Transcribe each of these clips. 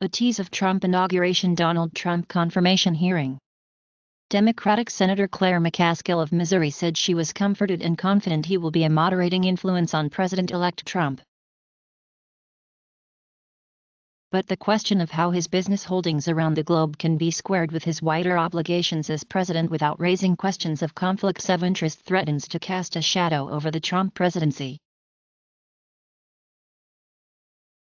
A tease of Trump inauguration Donald Trump confirmation hearing. Democratic Senator Claire McCaskill of Missouri said she was comforted and confident he will be a moderating influence on President-elect Trump. But the question of how his business holdings around the globe can be squared with his wider obligations as president without raising questions of conflicts of interest threatens to cast a shadow over the Trump presidency.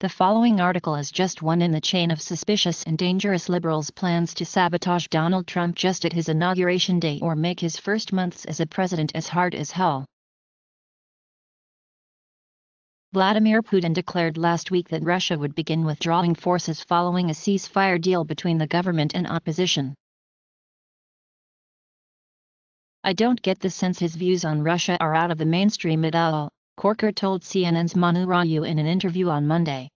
The following article is just one in the chain of suspicious and dangerous liberals' plans to sabotage Donald Trump just at his inauguration day or make his first months as a president as hard as hell. Vladimir Putin declared last week that Russia would begin withdrawing forces following a ceasefire deal between the government and opposition. I don't get the sense his views on Russia are out of the mainstream at all, Corker told CNN's Manu Raju in an interview on Monday.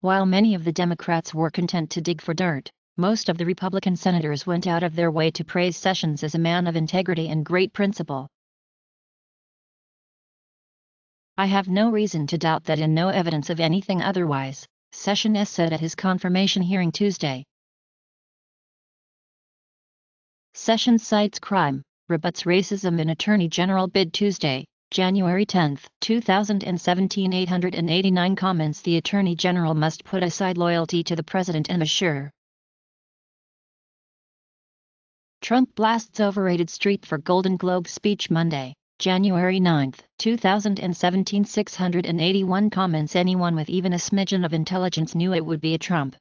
While many of the Democrats were content to dig for dirt, most of the Republican senators went out of their way to praise Sessions as a man of integrity and great principle. I have no reason to doubt that and no evidence of anything otherwise, Sessions said at his confirmation hearing Tuesday. Sessions cites crime, rebuts racism in Attorney General bid Tuesday, January 10, 2017 889 comments. The Attorney General must put aside loyalty to the President and assure Trump blasts overrated Streep for Golden Globe speech Monday, January 9, 2017 681 comments. Anyone with even a smidgen of intelligence knew it would be a Trump.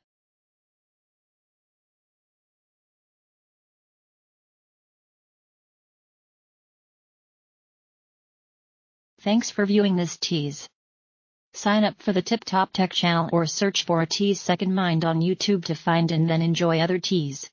Thanks for viewing this tease. Sign up for the Tip Top Tech channel or search for a Tease Second Mind on YouTube to find and then enjoy other teas.